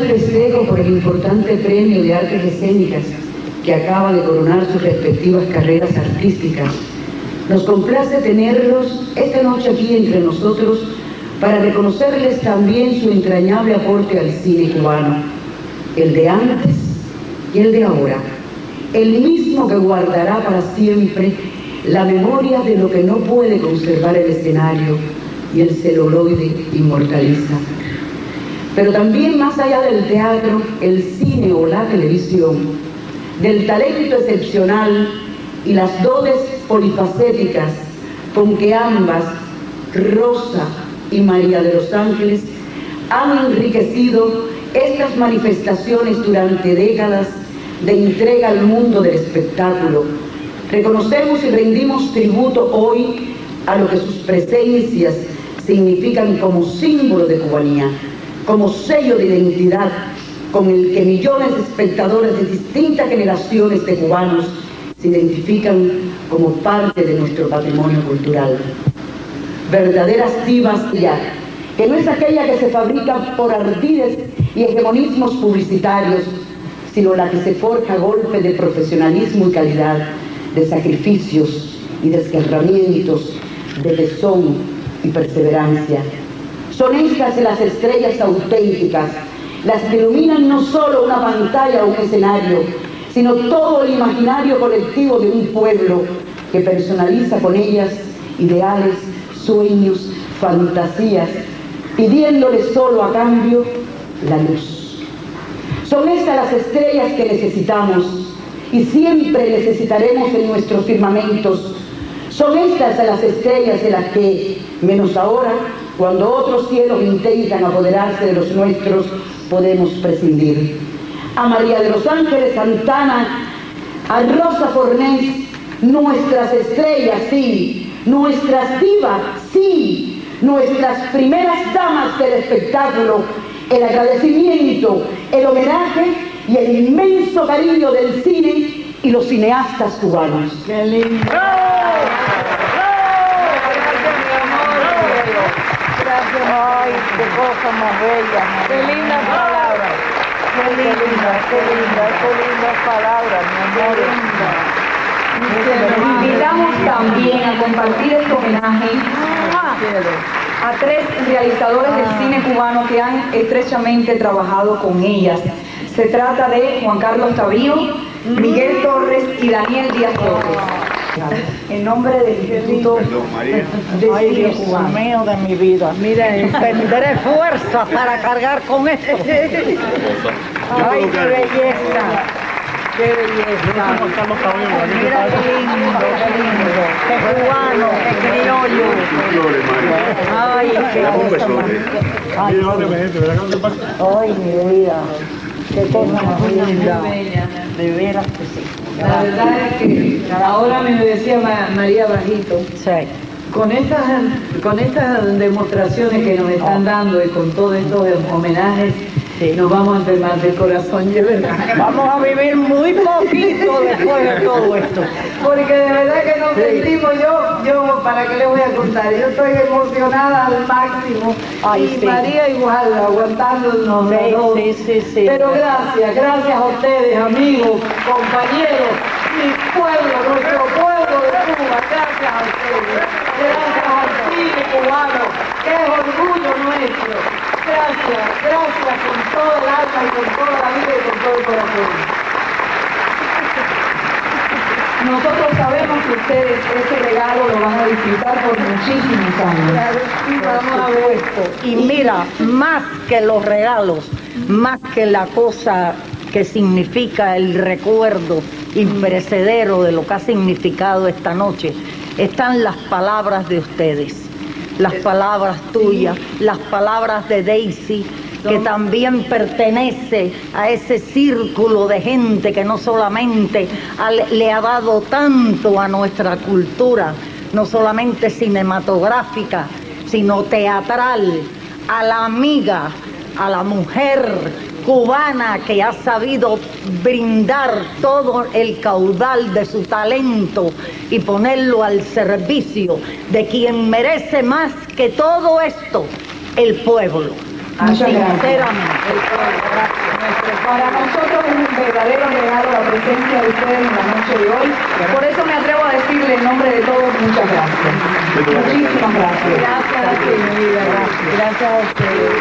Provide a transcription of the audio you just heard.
del festejo por el importante premio de artes escénicas que acaba de coronar sus respectivas carreras artísticas, nos complace tenerlos esta noche aquí entre nosotros para reconocerles también su entrañable aporte al cine cubano, el de antes y el de ahora, el mismo que guardará para siempre la memoria de lo que no puede conservar el escenario y el celuloide inmortaliza. Pero también más allá del teatro, el cine o la televisión, del talento excepcional y las dotes polifacéticas con que ambas, Rosa y María de los Ángeles, han enriquecido estas manifestaciones durante décadas de entrega al mundo del espectáculo. Reconocemos y rendimos tributo hoy a lo que sus presencias significan como símbolo de cubanía, como sello de identidad con el que millones de espectadores de distintas generaciones de cubanos se identifican como parte de nuestro patrimonio cultural. Verdaderas divas ya, que no es aquella que se fabrica por ardides y hegemonismos publicitarios, sino la que se forja a golpe de profesionalismo y calidad, de sacrificios y desgarramientos, de tesón y perseverancia. Son estas las estrellas auténticas, las que iluminan no solo una pantalla o un escenario, sino todo el imaginario colectivo de un pueblo que personaliza con ellas ideales, sueños, fantasías, pidiéndole solo a cambio la luz. Son estas las estrellas que necesitamos y siempre necesitaremos en nuestros firmamentos. Son estas las estrellas de las que, menos ahora, cuando otros cielos intentan apoderarse de los nuestros, podemos prescindir. A María de los Ángeles Santana, a Rosa Fornés, nuestras estrellas, sí, nuestras divas, sí, nuestras primeras damas del espectáculo, el agradecimiento, el homenaje y el inmenso cariño del cine y los cineastas cubanos. ¡Qué lindo! Ay, qué cosa más bella. ¡Qué lindas palabras! Qué linda, qué linda, qué lindas palabras, mi amor. Invitamos también a compartir este homenaje a tres realizadores del cine cubano que han estrechamente trabajado con ellas. Se trata de Juan Carlos Tavío, Miguel Torres y Daniel Díaz Torres. En nombre del Instituto de Ay, Cine Dios Cubano. mío de mi vida. Miren, tendré fuerza para cargar con esto. Ay, qué belleza. Qué belleza. Mira qué lindo, qué lindo. Qué cubano, qué criollo. Ay, qué Ay, mi vida. Qué cosa más linda. De veras que sí. La verdad es que ahora me decía Ma- María Bajito, Sí. con estas, con estas demostraciones que nos están dando y con todos estos homenajes, Sí. nos vamos a enfermar del corazón, verdad. Vamos a vivir muy poquito después de todo esto. Porque de verdad que nos sentimos, yo, yo, ¿para qué les voy a contar? Yo estoy emocionada al máximo. Ay, y sí. María igual, aguantándonos los Sí, sí. Pero gracias, gracias a ustedes, amigos, compañeros, mi pueblo, nuestro pueblo de Cuba, gracias a ustedes. Gracias al cine cubano, que es orgullo nuestro. Gracias, gracias con todo el alma y con toda la vida y con todo el corazón. Nosotros sabemos que ustedes ese regalo lo van a disfrutar por muchísimos años. Y vamos a ver esto. Y mira, más que los regalos, más que la cosa que significa el recuerdo imperecedero de lo que ha significado esta noche, están las palabras de ustedes, las palabras tuyas, las palabras de Daisy, que también pertenece a ese círculo de gente que no solamente le ha dado tanto a nuestra cultura, no solamente cinematográfica, sino teatral, a la amiga, a la mujer cubana que ha sabido brindar todo el caudal de su talento y ponerlo al servicio de quien merece más que todo esto, el pueblo. Muchas gracias. Para nosotros es un verdadero regalo la presencia de ustedes en la noche de hoy. Por eso me atrevo a decirle en nombre de todos muchas gracias. Muchísimas gracias. Gracias, mi vida, gracias. Gracias a ustedes.